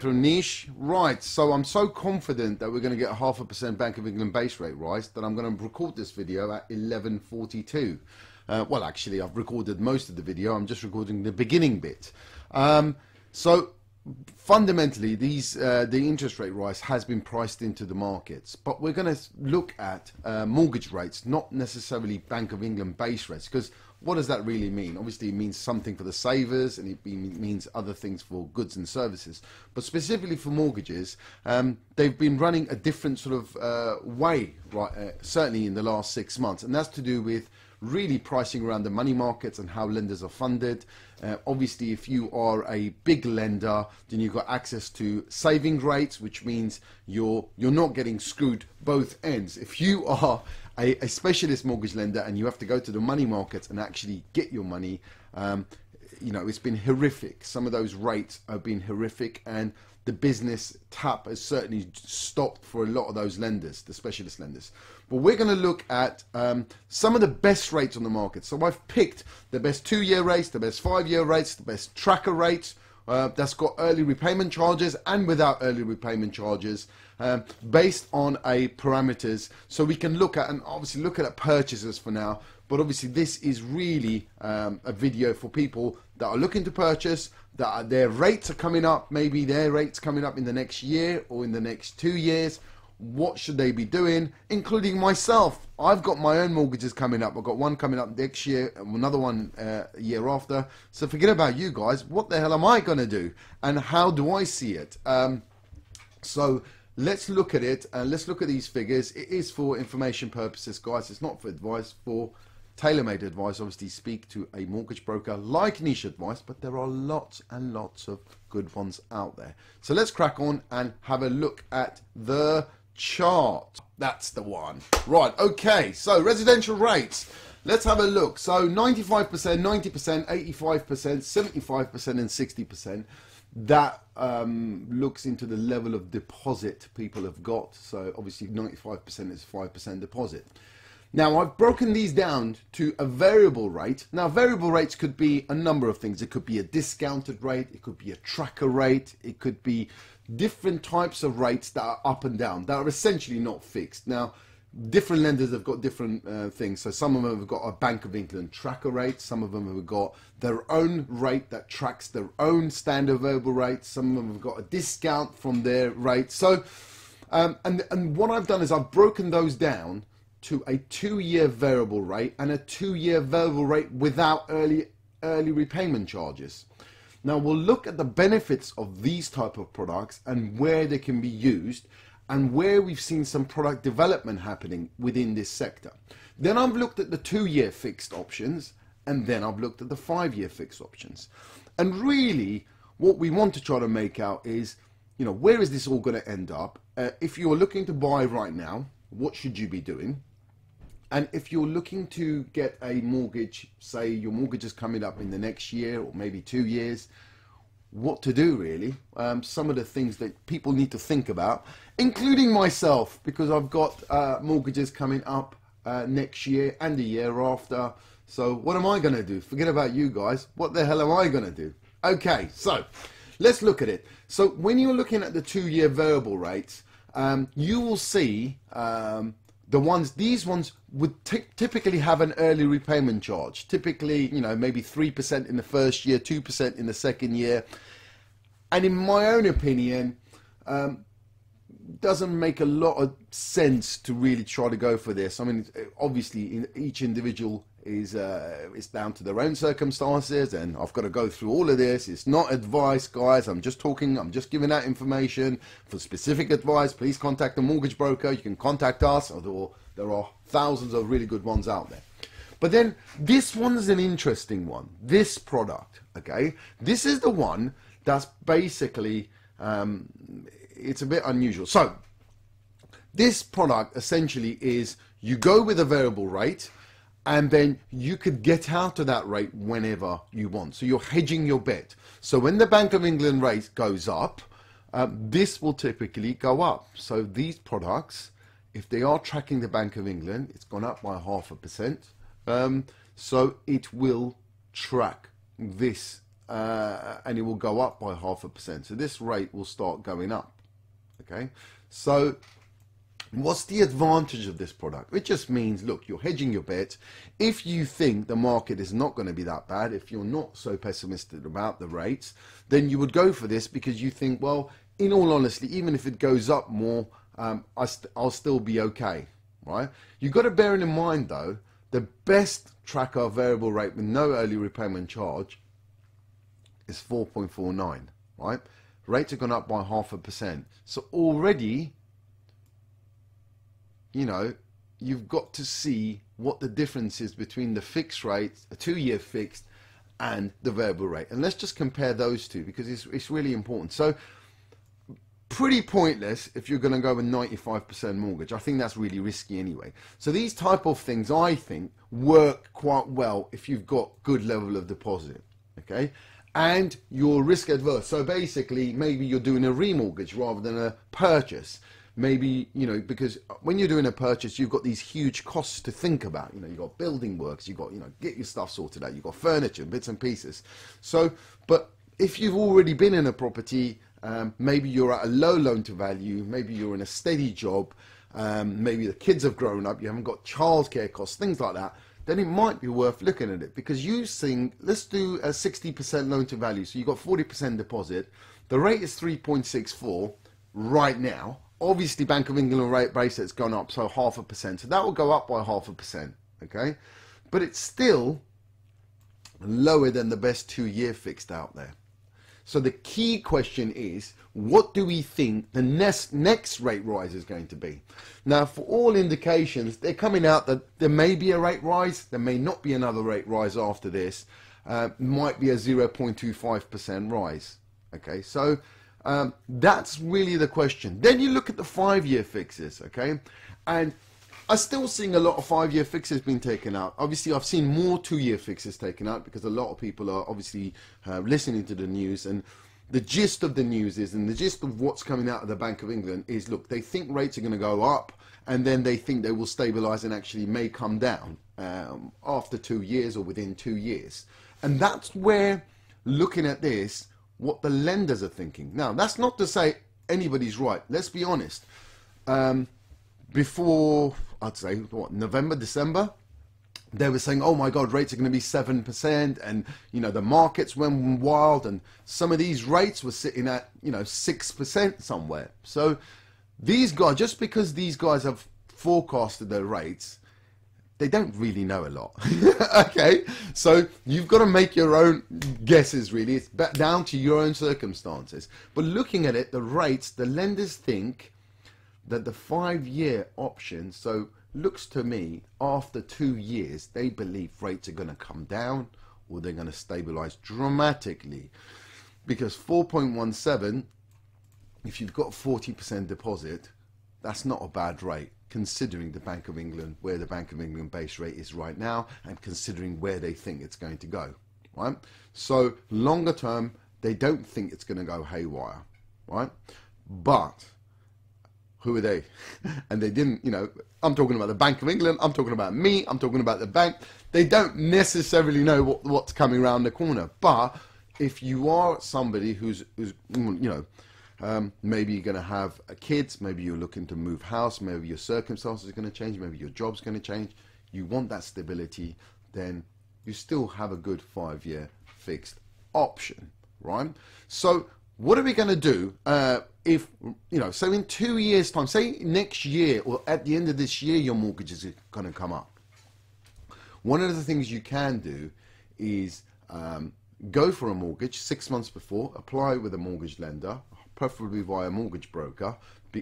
From niche, right? So I'm so confident that we're going to get a half a percent Bank of England base rate rise that I'm going to record this video at 11:42. Uh, well, actually, I've recorded most of the video. I'm just recording the beginning bit. Um, so fundamentally, these uh, the interest rate rise has been priced into the markets, but we're going to look at uh, mortgage rates, not necessarily Bank of England base rates, because what does that really mean? Obviously, it means something for the savers, and it means other things for goods and services. But specifically for mortgages, um, they've been running a different sort of uh, way, right? Uh, certainly in the last six months, and that's to do with really pricing around the money markets and how lenders are funded. Uh, obviously, if you are a big lender, then you've got access to saving rates, which means you're you're not getting screwed both ends. If you are a, a specialist mortgage lender and you have to go to the money markets and actually get your money, um, you know, it's been horrific. Some of those rates have been horrific, and the business tap has certainly stopped for a lot of those lenders, the specialist lenders. But we're going to look at um, some of the best rates on the market. So I've picked the best two-year rates, the best five-year rates, the best tracker rates. Uh, that's got early repayment charges and without early repayment charges um, based on a parameters. So we can look at and obviously look at purchases for now but obviously this is really um, a video for people that are looking to purchase that are, their rates are coming up maybe their rates coming up in the next year or in the next two years. What should they be doing? Including myself. I've got my own mortgages coming up. I've got one coming up next year another one uh, a year after. So forget about you guys. What the hell am i going to do? And how do i see it? Um, so let's look at it and let's look at these figures. It is for information purposes guys. It's not for advice for tailor-made advice. Obviously speak to a mortgage broker like niche advice but there are lots and lots of good ones out there. So let's crack on and have a look at the chart. That's the one. Right okay so residential rates. Let's have a look. So 95% 90% 85% 75% and 60% that um, looks into the level of deposit people have got so obviously 95% is 5% deposit now I've broken these down to a variable rate. Now variable rates could be a number of things. It could be a discounted rate, it could be a tracker rate, it could be different types of rates that are up and down that are essentially not fixed. Now different lenders have got different uh, things. So some of them have got a Bank of England tracker rate, some of them have got their own rate that tracks their own standard variable rate, some of them have got a discount from their rate. So um, and, and what I've done is I've broken those down to a two-year variable rate and a two-year variable rate without early early repayment charges. Now we'll look at the benefits of these type of products and where they can be used and where we've seen some product development happening within this sector. Then I've looked at the two-year fixed options and then I've looked at the five-year fixed options. And really what we want to try to make out is, you know, where is this all going to end up? Uh, if you're looking to buy right now, what should you be doing? And if you're looking to get a mortgage, say your mortgage is coming up in the next year or maybe two years, what to do really. Um, some of the things that people need to think about, including myself, because I've got uh, mortgages coming up uh, next year and the year after. So what am I going to do? Forget about you guys. What the hell am I going to do? Okay, so let's look at it. So when you're looking at the two-year variable rates, um, you will see um, the ones these ones would typically have an early repayment charge. Typically you know maybe 3% in the first year 2% in the second year. And in my own opinion um, doesn't make a lot of sense to really try to go for this. I mean obviously in each individual is uh, it's down to their own circumstances and I've got to go through all of this. It's not advice, guys. I'm just talking, I'm just giving out information. For specific advice, please contact the mortgage broker. You can contact us, or there are thousands of really good ones out there. But then this one's an interesting one. This product, okay? This is the one that's basically, um, it's a bit unusual. So, this product essentially is you go with a variable rate and then you could get out of that rate whenever you want. So you're hedging your bet. So when the Bank of England rate goes up, um, this will typically go up. So these products, if they are tracking the Bank of England, it's gone up by half a percent. Um, so it will track this uh, and it will go up by half a percent. So this rate will start going up. Okay, so What's the advantage of this product? It just means, look, you're hedging your bet. If you think the market is not going to be that bad, if you're not so pessimistic about the rates, then you would go for this because you think, well, in all honesty, even if it goes up more, um, I st I'll still be okay, right? You've got to bear in mind, though, the best tracker variable rate with no early repayment charge is 4.49, right? Rates have gone up by half a percent. So already you know, you've got to see what the difference is between the fixed rate, a two-year fixed, and the variable rate. And let's just compare those two because it's, it's really important. So pretty pointless if you're going to go with 95% mortgage. I think that's really risky anyway. So these type of things, I think, work quite well if you've got good level of deposit. Okay. And you're risk adverse. So basically, maybe you're doing a remortgage rather than a purchase maybe you know because when you're doing a purchase you've got these huge costs to think about. You know you've got building works you've got you know get your stuff sorted out you've got furniture bits and pieces. So but if you've already been in a property um, maybe you're at a low loan to value maybe you're in a steady job um, maybe the kids have grown up you haven't got childcare costs things like that then it might be worth looking at it. Because you think let's do a 60% loan to value. So you've got 40% deposit. The rate is 3.64 right now obviously Bank of England rate base has gone up, so half a percent. So that will go up by half a percent, okay? But it's still lower than the best two-year fixed out there. So the key question is, what do we think the next next rate rise is going to be? Now, for all indications, they're coming out that there may be a rate rise, there may not be another rate rise after this. Uh, might be a 0.25% rise. Okay, so um, that's really the question. Then you look at the five-year fixes, okay? And I'm still seeing a lot of five-year fixes being taken out. Obviously, I've seen more two-year fixes taken out because a lot of people are obviously uh, listening to the news. And the gist of the news is, and the gist of what's coming out of the Bank of England is, look, they think rates are going to go up, and then they think they will stabilise and actually may come down um, after two years or within two years. And that's where, looking at this, what the lenders are thinking. Now, that's not to say anybody's right. Let's be honest. Um, before, I'd say, what, November, December, they were saying, oh my God, rates are going to be 7%. And, you know, the markets went wild. And some of these rates were sitting at, you know, 6% somewhere. So these guys, just because these guys have forecasted their rates, they don't really know a lot. okay, so you've got to make your own guesses. Really, it's down to your own circumstances. But looking at it, the rates, the lenders think that the five-year option. So looks to me after two years, they believe rates are going to come down or they're going to stabilize dramatically, because 4.17, if you've got 40% deposit, that's not a bad rate considering the Bank of England, where the Bank of England base rate is right now, and considering where they think it's going to go. Right? So longer term, they don't think it's going to go haywire. Right? But who are they? and they didn't, you know, I'm talking about the Bank of England, I'm talking about me, I'm talking about the bank. They don't necessarily know what, what's coming around the corner. But if you are somebody who's, who's you know, um, maybe you're going to have kids, maybe you're looking to move house, maybe your circumstances are going to change, maybe your job's going to change. You want that stability, then you still have a good five year fixed option, right? So, what are we going to do uh, if, you know, so in two years' time, say next year or at the end of this year, your mortgage is going to come up? One of the things you can do is um, go for a mortgage six months before, apply with a mortgage lender, preferably via a mortgage broker.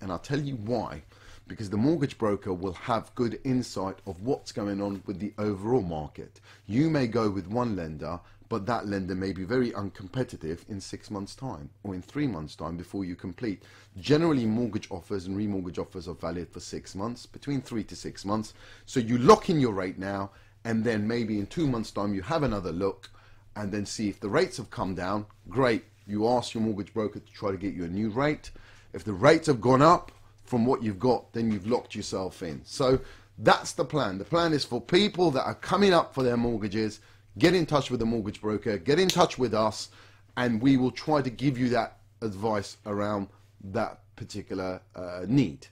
And I'll tell you why. Because the mortgage broker will have good insight of what's going on with the overall market. You may go with one lender, but that lender may be very uncompetitive in six months' time or in three months' time before you complete. Generally, mortgage offers and remortgage offers are valid for six months, between three to six months. So you lock in your rate now, and then maybe in two months' time you have another look and then see if the rates have come down. Great, you ask your mortgage broker to try to get you a new rate. If the rates have gone up from what you've got, then you've locked yourself in. So that's the plan. The plan is for people that are coming up for their mortgages, get in touch with the mortgage broker, get in touch with us, and we will try to give you that advice around that particular uh, need.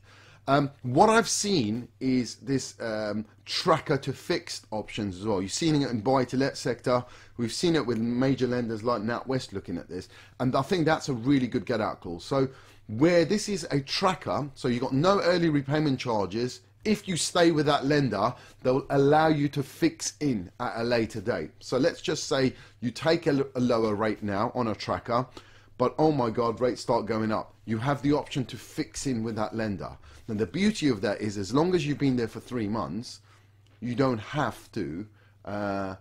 Um, what I've seen is this um, tracker to fixed options as well. You've seen it in buy to let sector. We've seen it with major lenders like NatWest looking at this, and I think that's a really good get out clause. So where this is a tracker, so you've got no early repayment charges. If you stay with that lender, they'll allow you to fix in at a later date. So let's just say you take a, a lower rate now on a tracker, but oh my God, rates start going up. You have the option to fix in with that lender. And the beauty of that is, as long as you've been there for three months, you don't have to uh,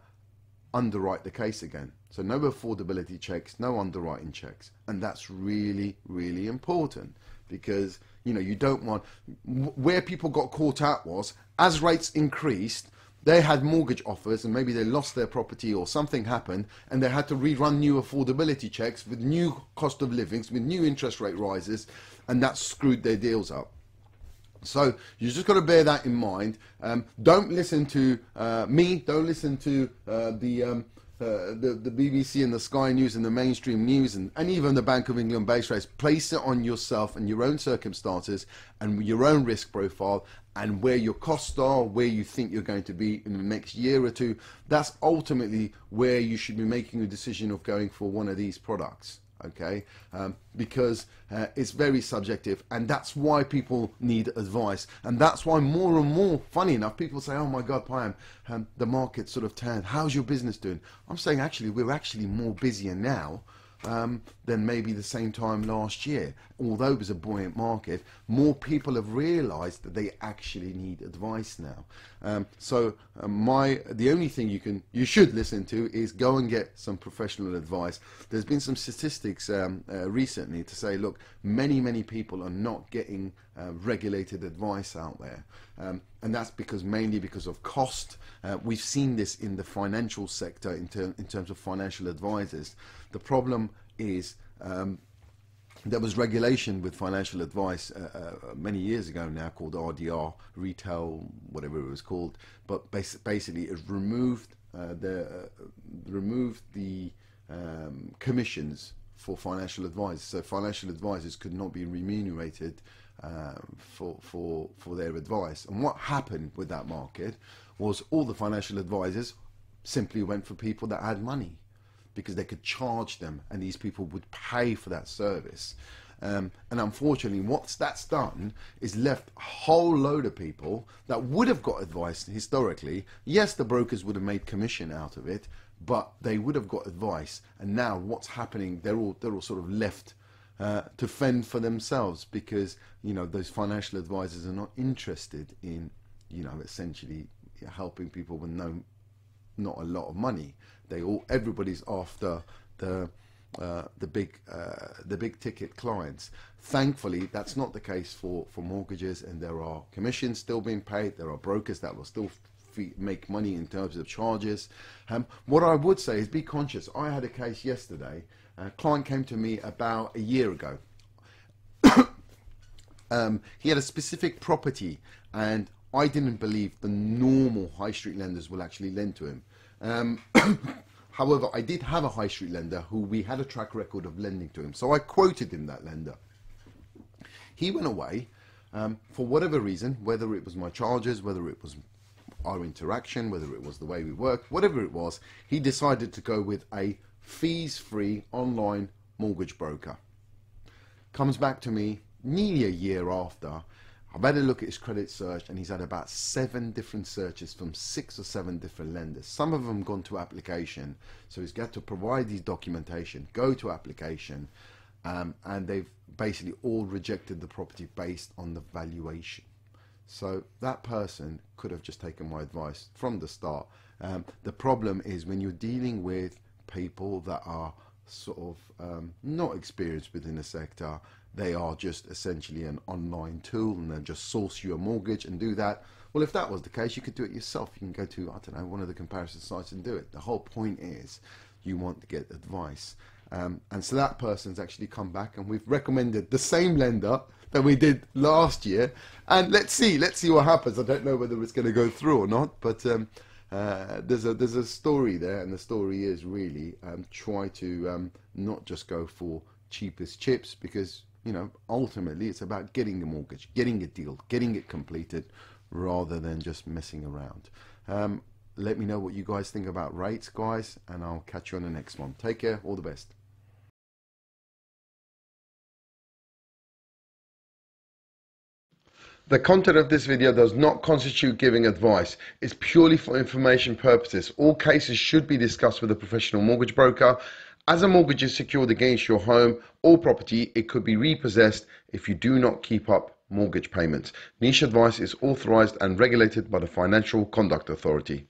underwrite the case again. So no affordability checks, no underwriting checks, and that's really, really important because you know you don't want where people got caught out was as rates increased. They had mortgage offers and maybe they lost their property or something happened and they had to rerun new affordability checks with new cost of livings, with new interest rate rises, and that screwed their deals up. So you just got to bear that in mind. Um, don't listen to uh, me. Don't listen to uh, the, um, uh, the the BBC and the Sky News and the mainstream news and, and even the Bank of England base rates. Place it on yourself and your own circumstances and your own risk profile and where your costs are, where you think you're going to be in the next year or two. That's ultimately where you should be making a decision of going for one of these products okay um, because uh, it's very subjective and that's why people need advice and that's why more and more funny enough people say oh my god Payam um, the market sort of turned how's your business doing I'm saying actually we're actually more busier now um, than maybe the same time last year. Although it was a buoyant market, more people have realised that they actually need advice now. Um, so uh, my the only thing you can you should listen to is go and get some professional advice. There's been some statistics um, uh, recently to say, look, many many people are not getting uh, regulated advice out there, um, and that's because mainly because of cost. Uh, we've seen this in the financial sector in, ter in terms of financial advisors. The problem is um, there was regulation with financial advice uh, uh, many years ago now called RDR, retail, whatever it was called. But bas basically, it removed uh, the uh, removed the um, commissions for financial advisors. So financial advisors could not be remunerated uh, for for for their advice. And what happened with that market was all the financial advisors simply went for people that had money because they could charge them and these people would pay for that service. Um, and unfortunately, what that's done is left a whole load of people that would have got advice historically. Yes, the brokers would have made commission out of it, but they would have got advice. And now, what's happening? They're all they're all sort of left uh, to fend for themselves because you know those financial advisors are not interested in you know essentially helping people with no not a lot of money. They all everybody's after the uh, the big uh, the big ticket clients. Thankfully, that's not the case for for mortgages, and there are commissions still being paid. There are brokers that will still make money in terms of charges. Um, what I would say is be conscious. I had a case yesterday. A client came to me about a year ago. um, he had a specific property, and I didn't believe the normal high street lenders will actually lend to him. Um, however, I did have a high street lender who we had a track record of lending to him. So I quoted him that lender. He went away um, for whatever reason, whether it was my charges, whether it was our interaction, whether it was the way we worked, whatever it was, he decided to go with a fees free online mortgage broker. Comes back to me nearly a year after I've had a look at his credit search and he's had about seven different searches from six or seven different lenders. Some of them gone to application, so he's got to provide his documentation, go to application, um, and they've basically all rejected the property based on the valuation. So that person could have just taken my advice from the start. Um, the problem is when you're dealing with people that are sort of um, not experienced within the sector they are just essentially an online tool and then just source you a mortgage and do that. Well, if that was the case, you could do it yourself. You can go to, I don't know, one of the comparison sites and do it. The whole point is you want to get advice. Um, and so that person's actually come back and we've recommended the same lender that we did last year. And let's see, let's see what happens. I don't know whether it's going to go through or not, but um, uh, there's a there's a story there, and the story is really um, try to um, not just go for cheapest chips because you know ultimately it's about getting a mortgage, getting a deal, getting it completed, rather than just messing around. Um, let me know what you guys think about rates, guys, and I'll catch you on the next one. Take care. All the best. The content of this video does not constitute giving advice. It's purely for information purposes. All cases should be discussed with a professional mortgage broker. As a mortgage is secured against your home or property, it could be repossessed if you do not keep up mortgage payments. Niche advice is authorized and regulated by the Financial Conduct Authority.